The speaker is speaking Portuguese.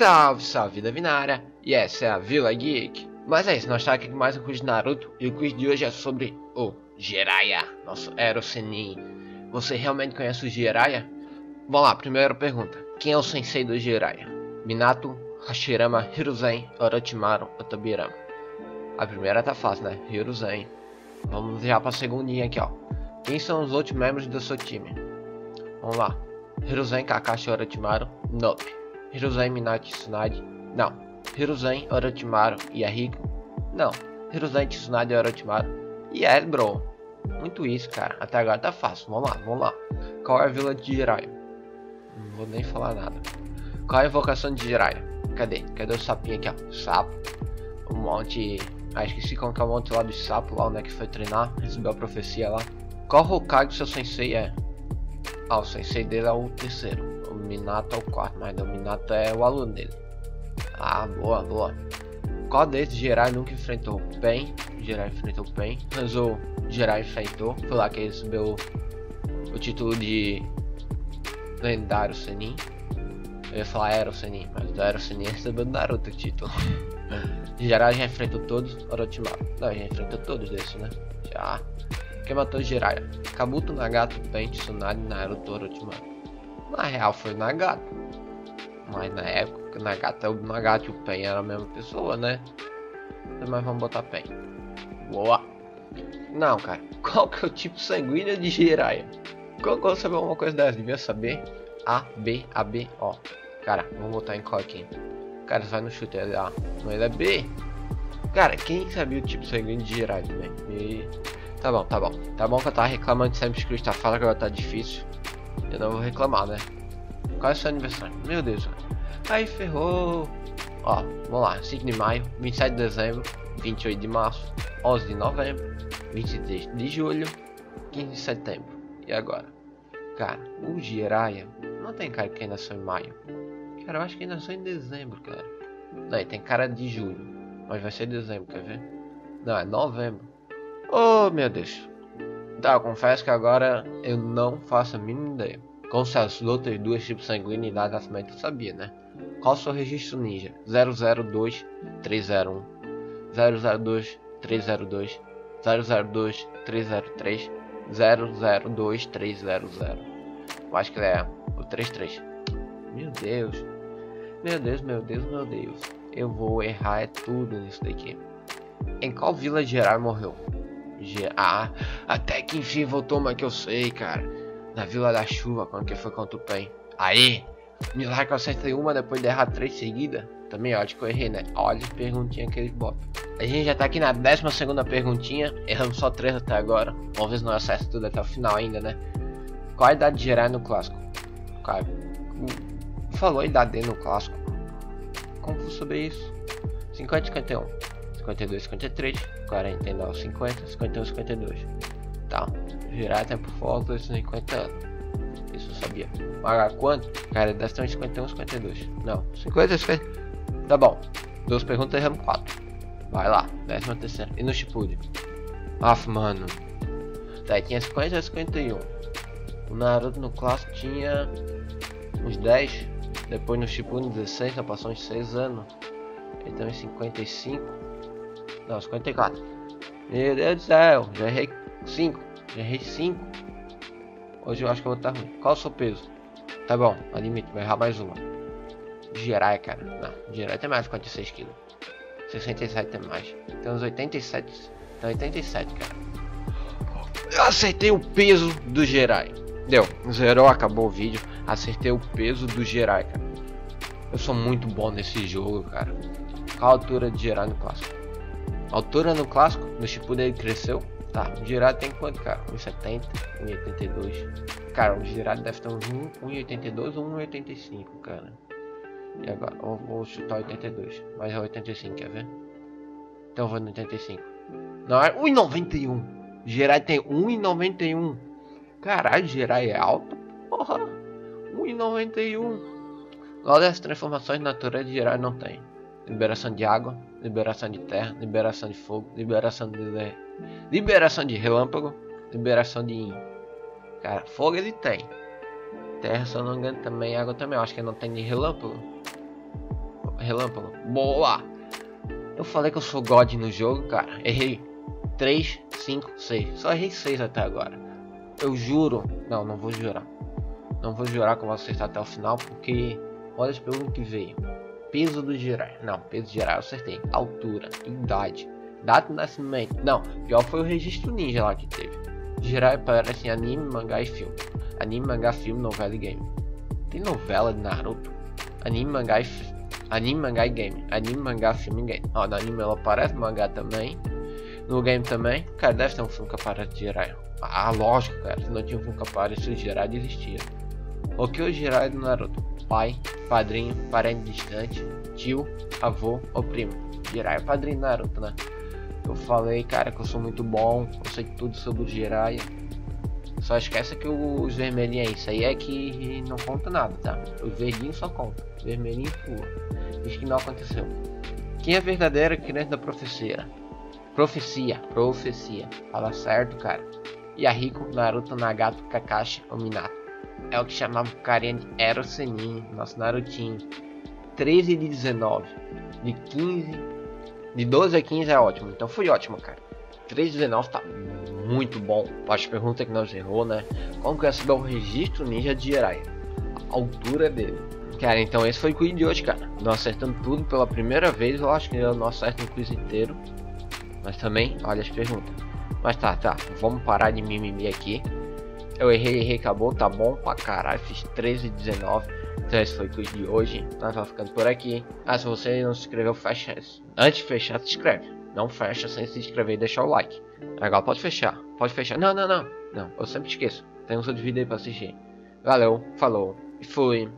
Salve, salve vida binária, e essa é a Vila Geek. Mas é isso, nós estamos aqui com mais um quiz de Naruto, e o quiz de hoje é sobre o Jiraiya, nosso Ero Senin. Você realmente conhece o Jiraiya? Vamos lá, primeira pergunta. Quem é o sensei do Jiraiya? Minato, Hashirama, Hiruzen, Orochimaru ou Tobirama? A primeira tá fácil, né? Hiruzen. Vamos já pra segundinha aqui, ó. Quem são os outros membros do seu time? Vamos lá. Hiruzen, Kakashi, Orochimaru, Nope. Hiruzen, Minato, Tsunade, não. Hiruzen, Orochimaru e Ahiko, não. Hiruzen, Tsunade, Orochimaru e é, bro. Muito isso, cara. Até agora tá fácil. Vamos lá, vamos lá. Qual é a vila de Jiraiya? Não vou nem falar nada. Qual é a invocação de Jiraiya? Cadê? Cadê o sapinho aqui, ó? Sapo. O monte... Ah, esqueci como que é o monte lá do sapo, lá onde é que foi treinar. Recebeu a profecia lá. Qual Hokage seu sensei é? Ah, o sensei dele é o terceiro. O Minato é o quarto, mas o Minato é o aluno dele. Ah, boa, boa. Qual desses Jirai nunca enfrentou? Pen, Jirai enfrentou Pen. Hanzo, Jirai enfrentou. Foi lá que ele recebeu o título de lendário Senin. Eu ia falar Aero Senin, mas o Aero Senin recebeu do Naruto o título. Jirai já enfrentou todos, Orochimaru. Não, já enfrentou todos desses, né? Já. Quem matou Jiraiya? Kabuto, Nagato, Pen, Tsunade, Naruto, Orochimaru. Na real foi Nagato. Mas na época Nagato, o Nagato e o Pen eram a mesma pessoa, né? Mas vamos botar Pen. Boa! Não, cara. Qual que é o tipo sanguíneo de Jiraiya? Que eu saber uma coisa dessa? Devia saber. A, B, A, B, O. Cara, vamos botar em qual aqui? Cara, vai no chute, é A. Não, ele é B. Cara, quem sabia o tipo sanguíneo de Jiraiya também? E... Tá bom, tá bom. Tá bom que eu tava reclamando de sempre que está fala que agora tá difícil. Eu não vou reclamar, né? Qual é seu aniversário? Meu Deus, Aí ferrou. Ó, vamos lá. 5 de maio, 27 de dezembro, 28 de março, 11 de novembro, 23 de julho, 15 de setembro. E agora? Cara, o Jiraiya não tem cara que nasceu em maio. Cara, eu acho que nasceu em dezembro, cara. Não, tem cara de julho. Mas vai ser dezembro, quer ver? Não, é novembro. Oh, meu Deus. Tá, eu confesso que agora eu não faço a mínima ideia. Com seus outros duas tipos sanguíneos e data de nascimento eu sabia, né? Qual o seu registro ninja? 002 301 002 302 002 303 002 300 Eu acho que é o 33 Meu Deus Meu Deus, meu Deus, meu Deus Eu vou errar é tudo nisso daqui Em qual vila geral morreu? Ah, até que enfim voltou, mas que eu sei, cara. Na Vila da Chuva, quando que foi contra o Pen. Aí, milagre que eu acertei uma depois de errar três seguidas. Também acho que eu errei, né? Olha as perguntinhas que eles botam. A gente já tá aqui na 12 perguntinha. Erramos só três até agora. Vamos ver se não acerta tudo até o final ainda, né? Qual a idade de geral no clássico? Cara, falou a idade no clássico. Como saber isso? 50 51. 52, 53, 49, 50, 51, 52. Tá, girar tempo fora 50 anos. Isso eu sabia. Pagar quanto? Cara, deve ter uns 51, 52. Não, 50, 50. Tá bom. Duas perguntas, erramos 4. Vai lá, décima terceira. E no Shippuden? Aff, mano. Tá, tinha 50 51. O Naruto no clássico tinha uns 10. Depois no Shippuden 16, já passou uns 6 anos. Então em 55. Não, 54. Meu Deus do céu, já errei 5. Já errei 5. Hoje eu acho que eu vou estar ruim. Qual o seu peso? Tá bom, admito, vou errar mais uma. Girai, cara. Não, Girai tem mais de 46 kg. 67 tem mais. Tem uns 87. Tem 87, cara. Eu acertei o peso do Gerai. Deu, zerou, acabou o vídeo. Acertei o peso do Gerai, cara. Eu sou muito bom nesse jogo, cara. Qual a altura de Gerai no clássico? Altura no clássico, no Shippuden ele cresceu. Tá, o girado tem quanto, cara? 1,70, 1,82. Cara, o girado deve ter uns 1,82 ou 1,85, cara. E agora, eu vou chutar 82, mas é 85, quer ver? Então eu vou no 85. Não, é 1,91. Gerai tem 1,91. Caralho, Gerai é alto. Porra, 1,91. Qual dessas transformações naturais de Gerai não tem? Liberação de água, liberação de terra, liberação de fogo, liberação de liberação de relâmpago, liberação de cara, fogo ele tem. Terra, eu não engano, também água também. Acho que não tem de relâmpago. relâmpago. Boa! Eu falei que eu sou God no jogo, cara. Errei. 3, 5, 6. Só errei 6 até agora. Eu juro. Não, não vou jurar. Não vou jurar que eu vou acertar até o final, porque olha as perguntas que veio. Peso do Jirai. Não, peso Jirai eu acertei. Altura, idade, data de nascimento. Não, pior foi o registro ninja lá que teve. Jirai parece em anime, mangá e filme. Anime, mangá, filme, novela e game. Tem novela de Naruto? Anime, mangá e Anime, mangá e game. Anime, mangá, filme e game. Ó, no anime ela aparece, mangá também. No game também. Cara, deve ter um filme que aparece de. Ah, lógico, cara. Se não tinha um filme que aparece, Jirai desistia. O que o Jirai do Naruto? Pai, padrinho, parente distante, tio, avô ou primo. Jirai é padrinho do Naruto, né? Eu falei, cara, que eu sou muito bom, eu sei tudo sobre o Jiraiya. Só esquece que os vermelhinhos aí, isso aí é que não conta nada, tá? Os verdinhos só conta, vermelhinho pula. Diz que não aconteceu. Quem é verdadeira criança da profecia? Profecia, profecia. Fala certo, cara. Yahiko, Naruto, Nagato, Kakashi ou Minato. É o que chamava o carinha de Ero Senin, nosso Narutinho. 13 de 19. De 15. De 12 a 15 é ótimo. Então foi ótimo, cara. 13 de 19 tá muito bom. As perguntas que nós errou, né? Como que é saber o registro ninja de Jiraiya? A altura dele. Cara, então esse foi o quiz de hoje, cara. Nós acertando tudo pela primeira vez. Eu acho que eu não acerto o quiz inteiro. Mas também, olha as perguntas. Mas tá, tá. Vamos parar de mimimi aqui. Eu errei, errei, acabou, tá bom pra caralho. Fiz 13 19. Então esse foi o de hoje. Nós vamos ficando por aqui. Ah, se você não se inscreveu, fecha. Antes de fechar, se inscreve. Não fecha sem se inscrever e deixar o like. Agora pode fechar. Pode fechar. Não, não, não. Não, eu sempre esqueço. Tem um outro vídeo aí pra assistir. Valeu, falou e fui.